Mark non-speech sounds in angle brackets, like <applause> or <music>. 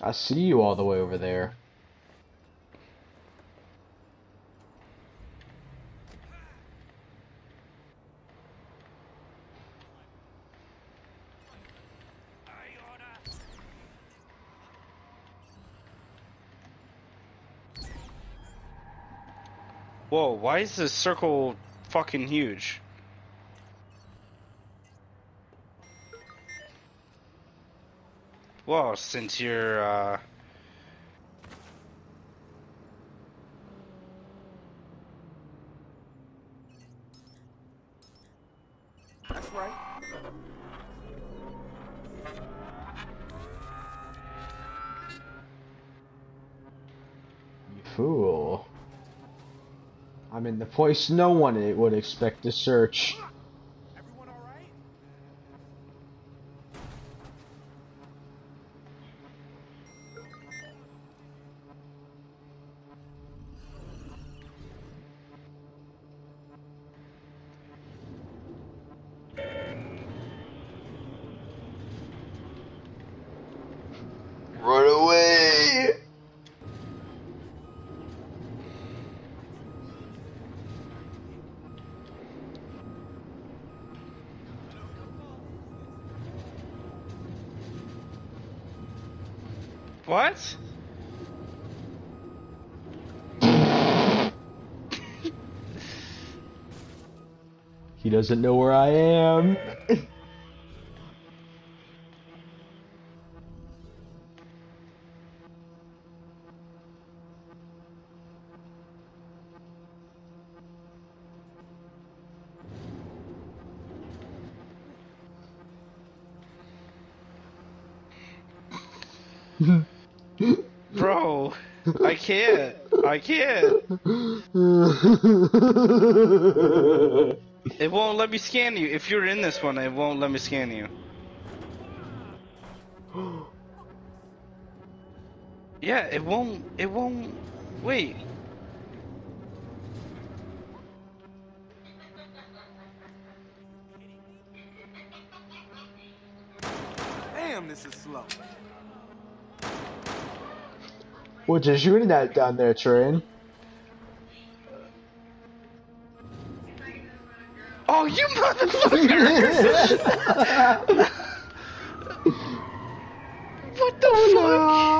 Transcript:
I see you all the way over there. Whoa, why is this circle fucking huge? Well, since you're, uh... That's right. You fool. I'm in the place no one would expect to search. What? He doesn't know where I am. <laughs> Bro, I can't. I can't. It won't let me scan you. If you're in this one, it won't let me scan you. Yeah, it won't. It won't. Wait. Damn, this is slow. What you shooting at down there, train? Oh, you motherfucker! <laughs> what the oh, fuck?